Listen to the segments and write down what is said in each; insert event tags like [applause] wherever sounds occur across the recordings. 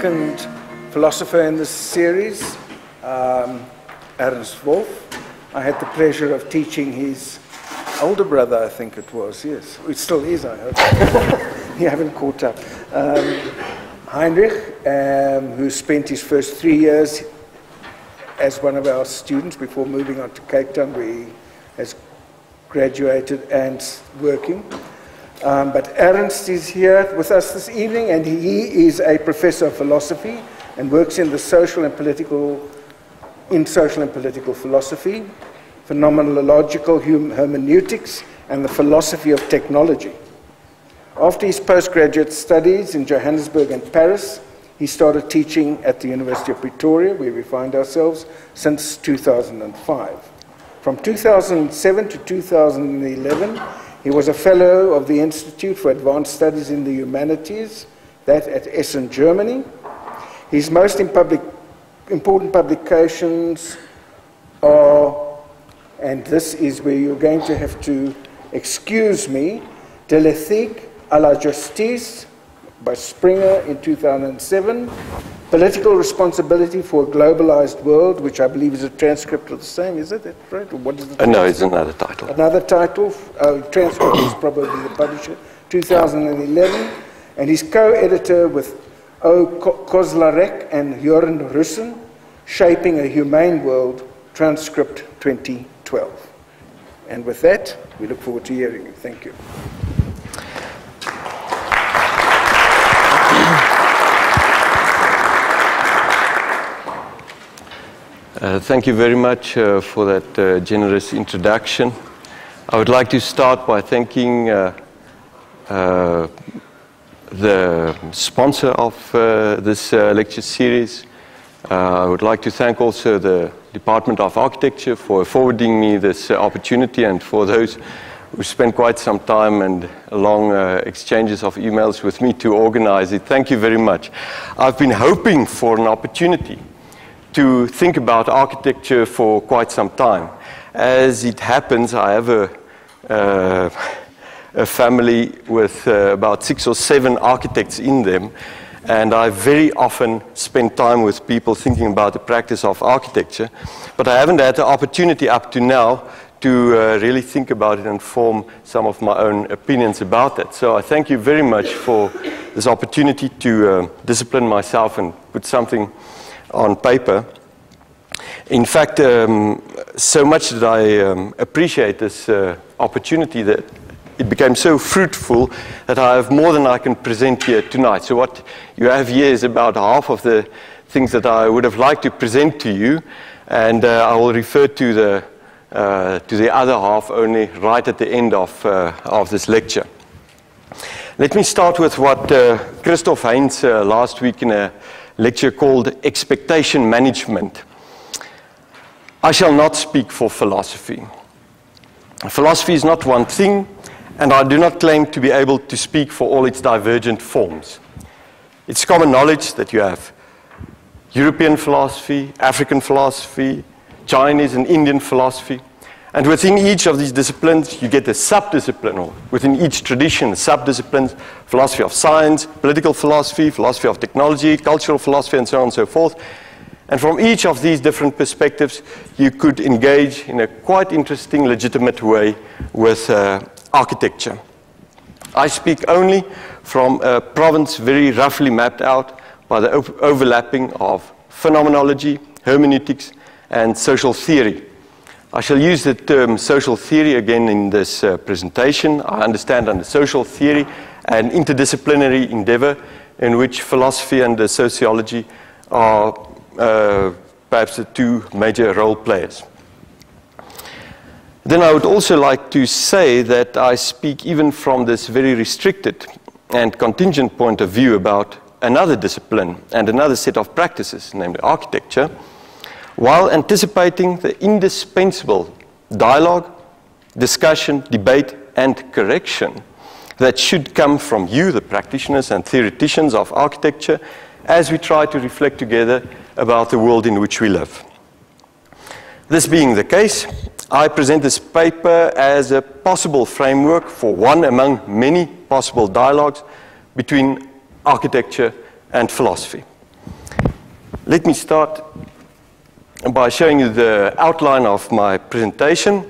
second philosopher in this series, um, Ernst Wolff. I had the pleasure of teaching his older brother, I think it was, yes. It still is, I hope. [laughs] you haven't caught up. Um, Heinrich, um, who spent his first three years as one of our students before moving on to Cape Town, where he has graduated and working. Um, but Ernst is here with us this evening, and he is a professor of philosophy and works in the social and political, in social and political philosophy, phenomenological hermeneutics, and the philosophy of technology. After his postgraduate studies in Johannesburg and Paris, he started teaching at the University of Pretoria, where we find ourselves, since 2005. From 2007 to 2011, he was a fellow of the Institute for Advanced Studies in the Humanities, that at Essen, Germany. His most public, important publications are, and this is where you're going to have to excuse me, De l'éthique à la justice by Springer in 2007, Political Responsibility for a Globalized World, which I believe is a transcript of the same, is it? Right? Or what is the uh, no, it's another title. Another title. Uh, transcript is probably the publisher. 2011. And he's co-editor with O. Kozlarek and Jorn Rüsen, Shaping a Humane World, transcript 2012. And with that, we look forward to hearing you. Thank you. Uh, thank you very much uh, for that uh, generous introduction. I would like to start by thanking uh, uh, the sponsor of uh, this lecture series. I would like to thank also the Department of Architecture for forwarding me this opportunity and for those who spent quite some time and long exchanges of emails with me to organize it. Thank you very much. I've been hoping for an opportunity to think about architecture for quite some time. As it happens, I have a, uh, a family with uh, about six or seven architects in them, and I very often spend time with people thinking about the practice of architecture, but I haven't had the opportunity up to now to uh, really think about it and form some of my own opinions about that. So I thank you very much for this opportunity to uh, discipline myself and put something on paper. In fact, um, so much that I um, appreciate this uh, opportunity that it became so fruitful that I have more than I can present here tonight. So what you have here is about half of the things that I would have liked to present to you, and uh, I will refer to the, uh, to the other half only right at the end of, uh, of this lecture. Let me start with what uh, Christoph Heinz uh, last week in a lecture called Expectation Management. I shall not speak for philosophy. Philosophy is not one thing, and I do not claim to be able to speak for all its divergent forms. It's common knowledge that you have European philosophy, African philosophy, Chinese and Indian philosophy. And within each of these disciplines, you get a subdiscipline, or within each tradition, subdisciplines, philosophy of science, political philosophy, philosophy of technology, cultural philosophy, and so on and so forth. And from each of these different perspectives, you could engage in a quite interesting, legitimate way with uh, architecture. I speak only from a province very roughly mapped out by the overlapping of phenomenology, hermeneutics, and social theory. I shall use the term social theory again in this uh, presentation. I understand under social theory an interdisciplinary endeavor in which philosophy and sociology are uh, perhaps the two major role players. Then I would also like to say that I speak even from this very restricted and contingent point of view about another discipline and another set of practices, namely architecture, while anticipating the indispensable dialogue, discussion, debate, and correction that should come from you, the practitioners and theoreticians of architecture, as we try to reflect together about the world in which we live. This being the case, I present this paper as a possible framework for one among many possible dialogues between architecture, and philosophy. Let me start by showing you the outline of my presentation.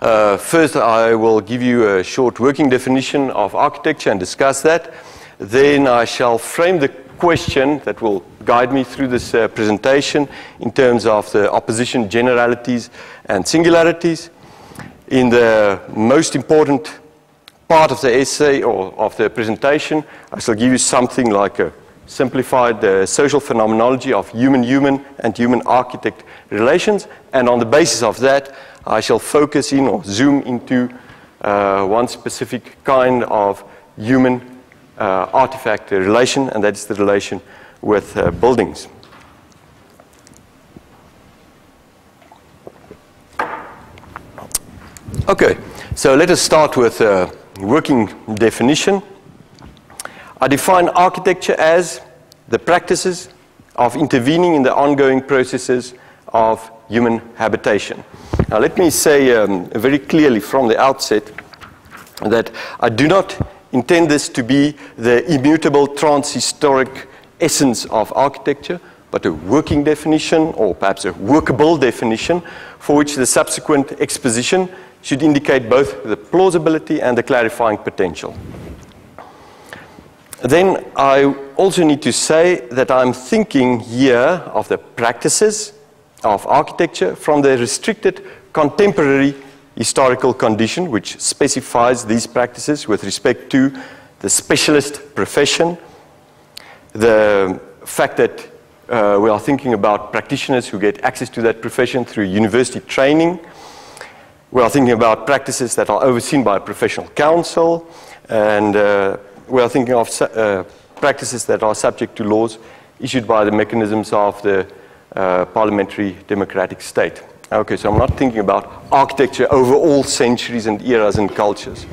Uh, first, I will give you a short working definition of architecture and discuss that. Then I shall frame the question that will guide me through this uh, presentation in terms of the opposition generalities and singularities. In the most important part of the essay or of the presentation, I shall give you something like a simplified the social phenomenology of human-human and human-artifact relations. And on the basis of that, I shall focus in or zoom into uh, one specific kind of human uh, artifact relation, and that is the relation with uh, buildings. Okay, so let us start with a working definition. I define architecture as the practices of intervening in the ongoing processes of human habitation. Now, let me say um, very clearly from the outset that I do not intend this to be the immutable transhistoric essence of architecture, but a working definition, or perhaps a workable definition, for which the subsequent exposition should indicate both the plausibility and the clarifying potential. Then I also need to say that I'm thinking here of the practices of architecture from the restricted contemporary historical condition which specifies these practices with respect to the specialist profession, the fact that uh, we are thinking about practitioners who get access to that profession through university training. We are thinking about practices that are overseen by a professional council, and uh, we are thinking of uh, practices that are subject to laws issued by the mechanisms of the uh, parliamentary democratic state. Okay, so I'm not thinking about architecture over all centuries and eras and cultures.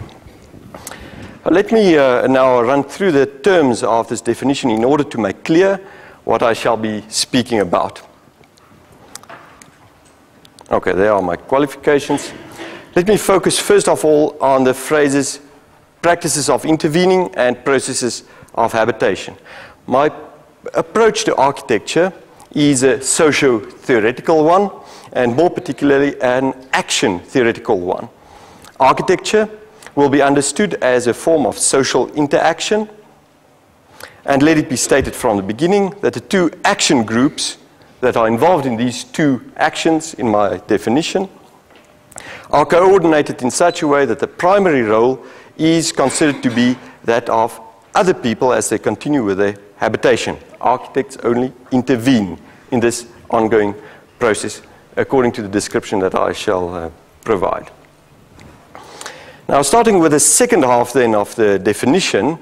Uh, let me uh, now run through the terms of this definition in order to make clear what I shall be speaking about. Okay, there are my qualifications. Let me focus first of all on the phrases practices of intervening and processes of habitation. My approach to architecture is a socio-theoretical one, and more particularly an action theoretical one. Architecture will be understood as a form of social interaction, and let it be stated from the beginning that the two action groups that are involved in these two actions, in my definition, are coordinated in such a way that the primary role is considered to be that of other people as they continue with their habitation. Architects only intervene in this ongoing process according to the description that I shall uh, provide. Now, starting with the second half then of the definition,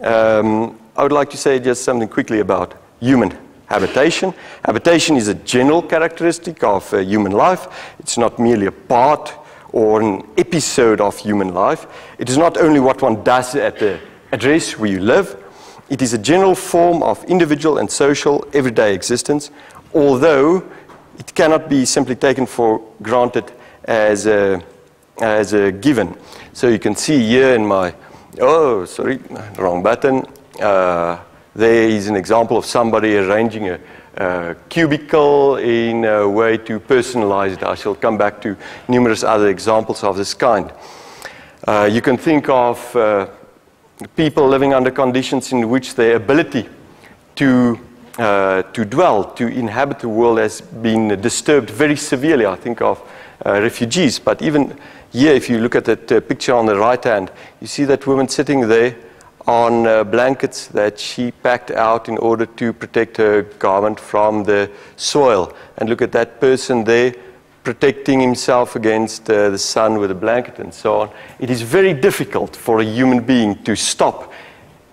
um, I would like to say just something quickly about human habitation. Habitation is a general characteristic of uh, human life. It's not merely a part or an episode of human life. It is not only what one does at the address where you live, it is a general form of individual and social everyday existence, although it cannot be simply taken for granted as a, as a given. So you can see here in my, oh, sorry, wrong button. Uh, there is an example of somebody arranging a, a, cubicle in a way to personalize it. I shall come back to numerous other examples of this kind. Uh, you can think of uh, people living under conditions in which their ability to uh, to dwell, to inhabit the world has been disturbed very severely. I think of uh, refugees, but even here, if you look at that uh, picture on the right hand, you see that woman sitting there on uh, blankets that she packed out in order to protect her garment from the soil. And look at that person there protecting himself against uh, the sun with a blanket and so on. It is very difficult for a human being to stop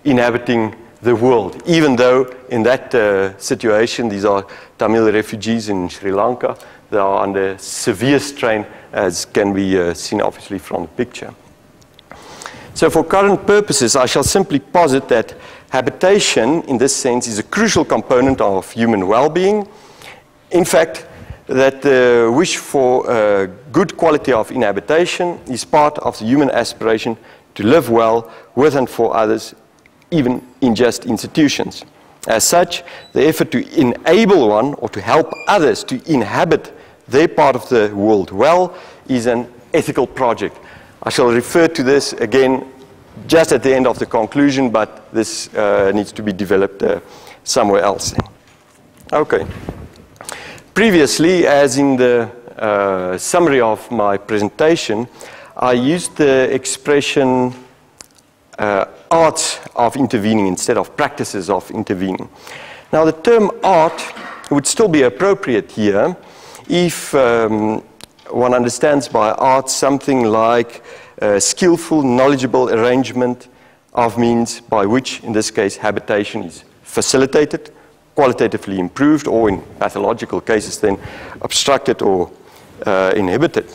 inhabiting the world, even though in that uh, situation, these are Tamil refugees in Sri Lanka, they are under severe strain, as can be uh, seen obviously from the picture. So for current purposes, I shall simply posit that habitation, in this sense, is a crucial component of human well-being. In fact, that the wish for a good quality of inhabitation is part of the human aspiration to live well with and for others even in just institutions. As such, the effort to enable one or to help others to inhabit their part of the world well is an ethical project. I shall refer to this again just at the end of the conclusion, but this uh, needs to be developed uh, somewhere else. Okay. Previously, as in the uh, summary of my presentation, I used the expression uh, arts of intervening instead of practices of intervening. Now, the term art would still be appropriate here if um, one understands by art something like a skillful, knowledgeable arrangement of means by which, in this case, habitation is facilitated, qualitatively improved, or in pathological cases, then obstructed or uh, inhibited.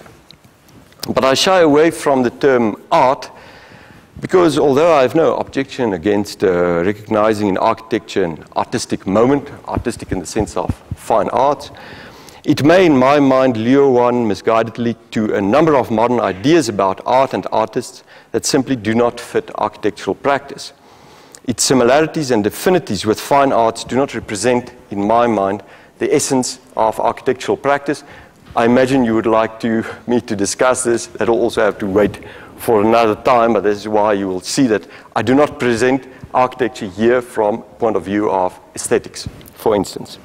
But I shy away from the term art because although I have no objection against uh, recognizing in architecture an artistic moment, artistic in the sense of fine art, it may, in my mind, lure one misguidedly to a number of modern ideas about art and artists that simply do not fit architectural practice. Its similarities and affinities with fine arts do not represent, in my mind, the essence of architectural practice. I imagine you would like to, me to discuss this. That'll also have to wait for another time, but this is why you will see that I do not present architecture here from point of view of aesthetics, for instance.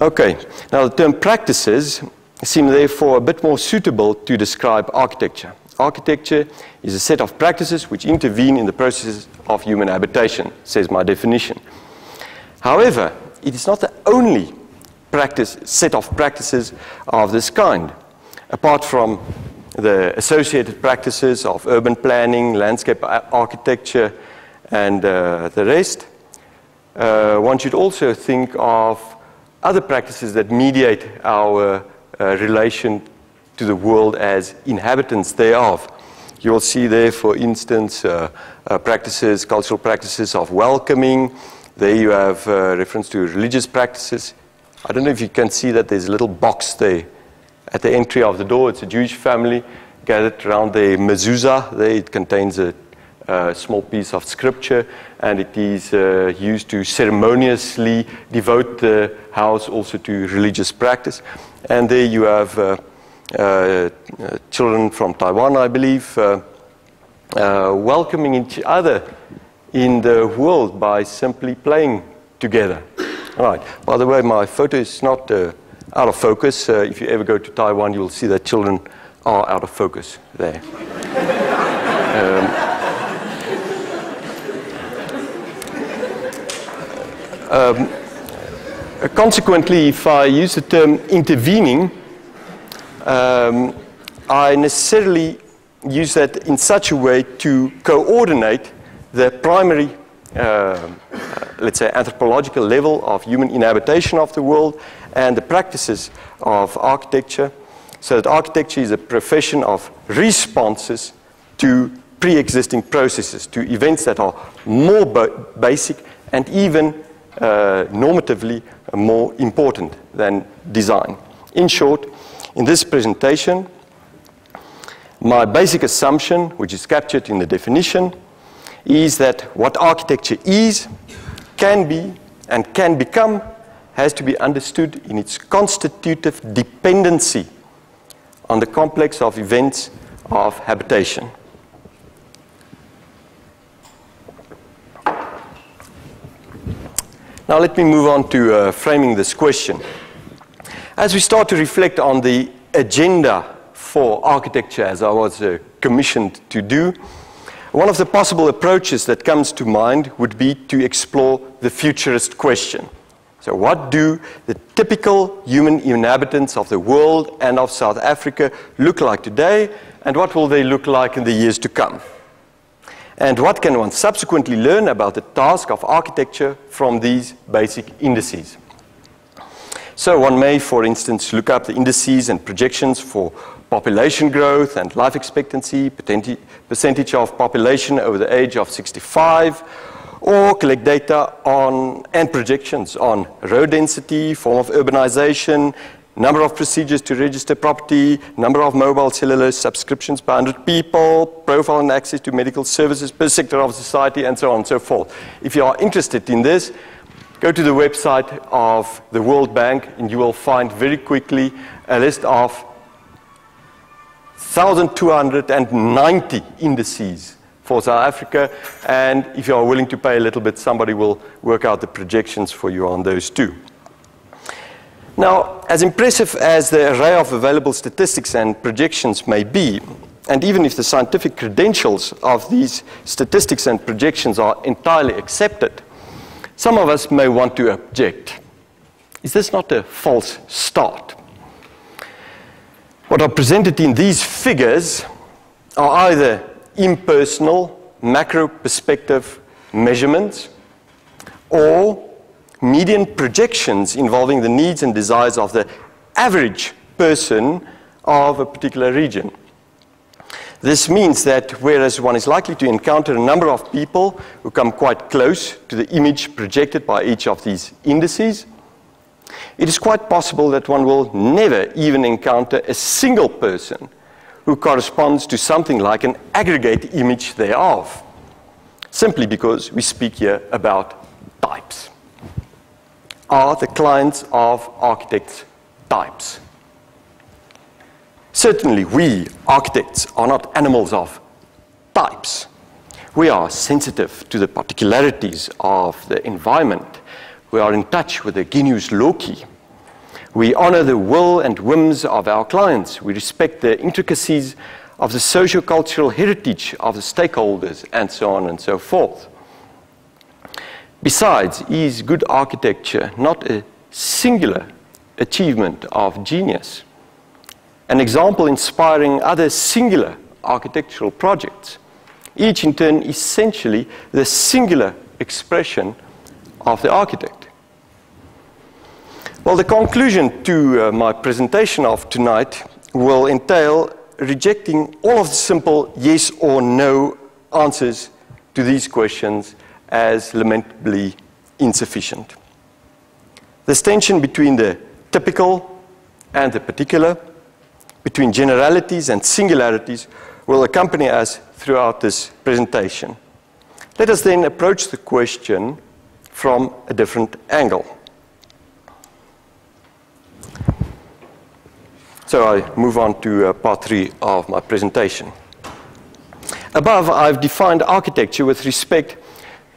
Okay, now the term practices seem therefore a bit more suitable to describe architecture. Architecture is a set of practices which intervene in the processes of human habitation, says my definition. However, it is not the only practice, set of practices of this kind. Apart from the associated practices of urban planning, landscape architecture, and uh, the rest, uh, one should also think of other practices that mediate our uh, relation to the world as inhabitants thereof. You'll see there, for instance, uh, uh, practices, cultural practices of welcoming. There you have uh, reference to religious practices. I don't know if you can see that there's a little box there at the entry of the door. It's a Jewish family gathered around the mezuzah. There it contains a a small piece of scripture, and it is uh, used to ceremoniously devote the house also to religious practice. And there you have uh, uh, children from Taiwan, I believe, uh, uh, welcoming each other in the world by simply playing together. All right. By the way, my photo is not out of focus. if you ever go to Taiwan, you will see that children are out of focus there. [laughs] um, Um, consequently, if I use the term intervening, um, I necessarily use that in such a way to coordinate the primary, uh, uh, let's say, anthropological level of human inhabitation of the world and the practices of architecture, so that architecture is a profession of responses to pre-existing processes, to events that are more basic and even Uh, normatively more important than design. In short, in this presentation, my basic assumption, which is captured in the definition, is that what architecture is, can be, and can become has to be understood in its constitutive dependency on the complex of events of habitation. Now let me move on to uh, framing this question. As we start to reflect on the agenda for architecture, as I was uh, commissioned to do, one of the possible approaches that comes to mind would be to explore the futurist question. So what do the typical human inhabitants of the world and of South Africa look like today, and what will they look like in the years to come? And what can one subsequently learn about the task of architecture from these basic indices? So one may, for instance, look up the indices and projections for population growth and life expectancy, percentage of population over the age of 65, or collect data on and projections on road density, form of urbanization, number of procedures to register property, number of mobile cellular subscriptions per 100 people, profile and access to medical services per sector of society, and so on and so forth. If you are interested in this, go to the website of the World Bank and you will find very quickly a list of 1,290 indices for South Africa. And if you are willing to pay a little bit, somebody will work out the projections for you on those too. Now, as impressive as the array of available statistics and projections may be, and even if the scientific credentials of these statistics and projections are entirely accepted, some of us may want to object. Is this not a false start? What are presented in these figures are either impersonal, macro perspective measurements or median projections involving the needs and desires of the average person of a particular region. This means that whereas one is likely to encounter a number of people who come quite close to the image projected by each of these indices, it is quite possible that one will never even encounter a single person who corresponds to something like an aggregate image thereof, simply because we speak here about types are the clients of architects' types. Certainly, we architects are not animals of types. We are sensitive to the particularities of the environment. We are in touch with the genius loci. We honor the will and whims of our clients. We respect the intricacies of the socio-cultural heritage of the stakeholders, and so on and so forth. Besides, is good architecture not a singular achievement of genius? An example inspiring other singular architectural projects, each in turn essentially the singular expression of the architect. Well, the conclusion to uh, my presentation of tonight will entail rejecting all of the simple yes or no answers to these questions as lamentably insufficient. This tension between the typical and the particular, between generalities and singularities, will accompany us throughout this presentation. Let us then approach the question from a different angle. So I move on to uh, part three of my presentation. Above, I've defined architecture with respect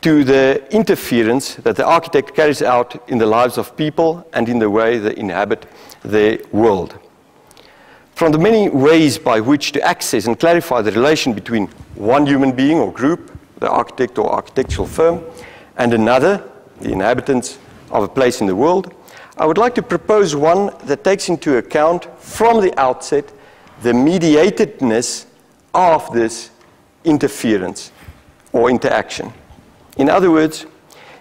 to the interference that the architect carries out in the lives of people and in the way they inhabit their world. From the many ways by which to access and clarify the relation between one human being or group, the architect or architectural firm, and another, the inhabitants of a place in the world, I would like to propose one that takes into account from the outset the mediatedness of this interference or interaction. In other words,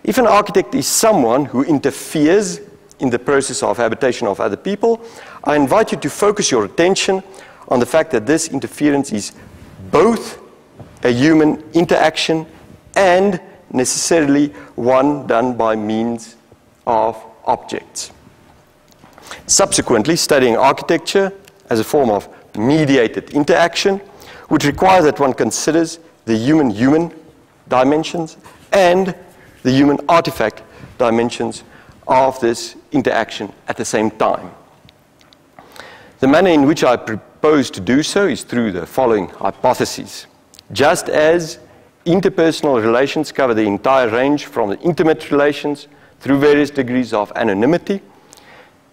if an architect is someone who interferes in the process of habitation of other people, I invite you to focus your attention on the fact that this interference is both a human interaction and necessarily one done by means of objects. Subsequently, studying architecture as a form of mediated interaction would require that one considers the human-human dimensions and the human artifact dimensions of this interaction at the same time. The manner in which I propose to do so is through the following hypotheses. Just as interpersonal relations cover the entire range from the intimate relations through various degrees of anonymity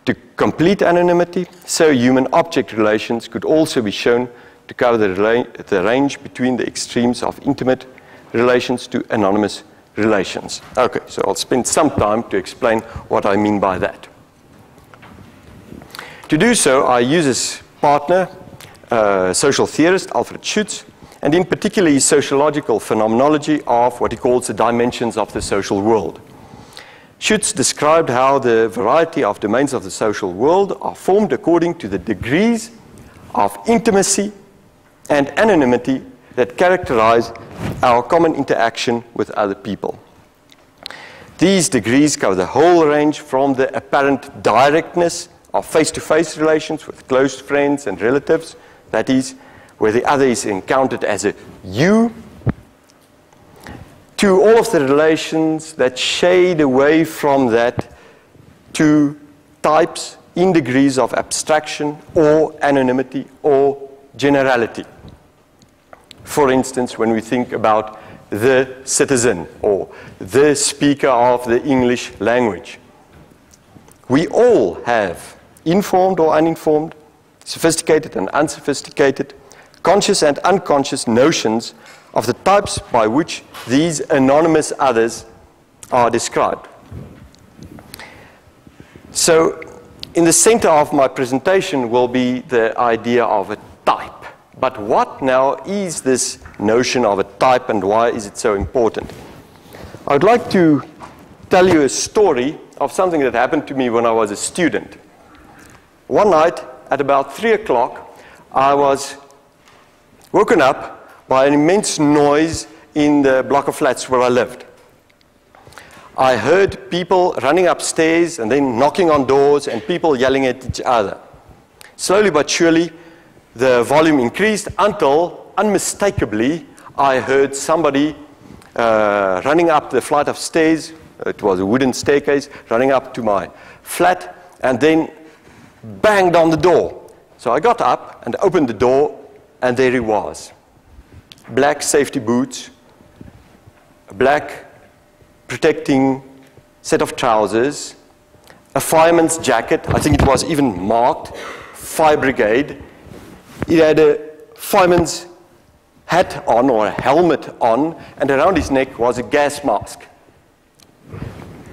to complete anonymity, so human object relations could also be shown to cover the, the range between the extremes of intimate relations to anonymous relations. Okay, so I'll spend some time to explain what I mean by that. To do so, I use as partner uh, social theorist Alfred Schutz, and in particular his sociological phenomenology of what he calls the dimensions of the social world. Schutz described how the variety of domains of the social world are formed according to the degrees of intimacy and anonymity that characterize our common interaction with other people. These degrees cover the whole range from the apparent directness of face to face relations with close friends and relatives, that is, where the other is encountered as a you, to all of the relations that shade away from that to types in degrees of abstraction or anonymity or generality. For instance, when we think about the citizen or the speaker of the English language. We all have informed or uninformed, sophisticated and unsophisticated, conscious and unconscious notions of the types by which these anonymous others are described. So, in the center of my presentation will be the idea of a type. But what now is this notion of a type and why is it so important? I would like to tell you a story of something that happened to me when I was a student. One night at about 3 o'clock, I was woken up by an immense noise in the block of flats where I lived. I heard people running upstairs and then knocking on doors and people yelling at each other. Slowly but surely, the volume increased until unmistakably I heard somebody uh, running up the flight of stairs. It was a wooden staircase, running up to my flat, and then banged on the door. So I got up and opened the door, and there he was. Black safety boots, a black protecting set of trousers, a fireman's jacket, I think it was even marked, fire brigade, he had a fireman's hat on or a helmet on, and around his neck was a gas mask.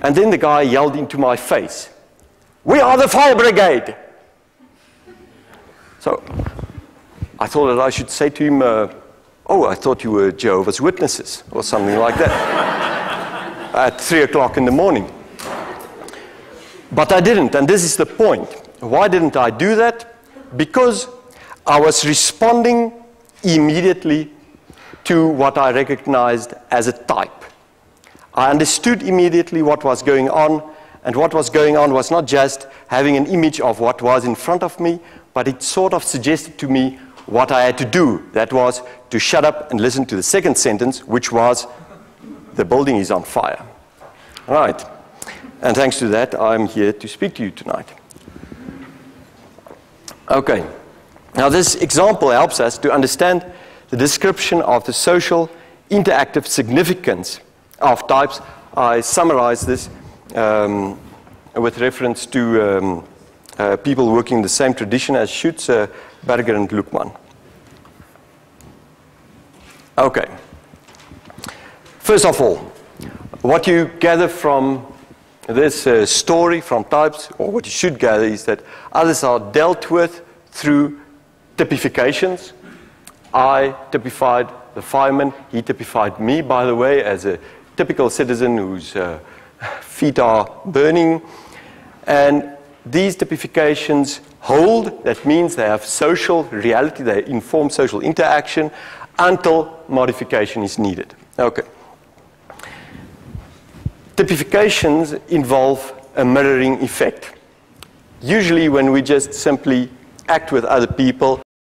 And then the guy yelled into my face, We are the fire brigade! So I thought that I should say to him, uh, Oh, I thought you were Jehovah's Witnesses, or something like that, [laughs] at 3 o'clock in the morning. But I didn't, and this is the point. Why didn't I do that? Because I was responding immediately to what I recognized as a type. I understood immediately what was going on, and what was going on was not just having an image of what was in front of me, but it sort of suggested to me what I had to do. That was to shut up and listen to the second sentence, which was, the building is on fire. All right. And thanks to that, I'm here to speak to you tonight. Okay. Now, this example helps us to understand the description of the social interactive significance of types. I summarize this um, with reference to um, uh, people working in the same tradition as Schutz, uh, Berger, and Luckmann. Okay. First of all, what you gather from this uh, story from types, or what you should gather, is that others are dealt with through typifications. I typified the fireman. He typified me, by the way, as a typical citizen whose uh, feet are burning. And these typifications hold. That means they have social reality. They inform social interaction until modification is needed. Okay. Typifications involve a mirroring effect. Usually when we just simply act with other people,